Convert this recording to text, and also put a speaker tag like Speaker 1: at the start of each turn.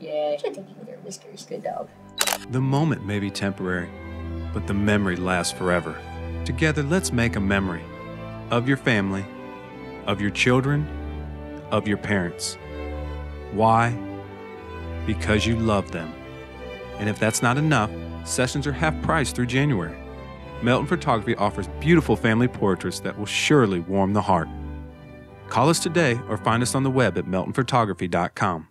Speaker 1: Yeah.
Speaker 2: Should with your whiskers.
Speaker 1: Good dog.
Speaker 3: The moment may be temporary, but the memory lasts forever. Together, let's make a memory of your family, of your children, of your parents. Why? Because you love them. And if that's not enough, sessions are half price through January. Melton Photography offers beautiful family portraits that will surely warm the heart. Call us today or find us on the web at meltonphotography.com.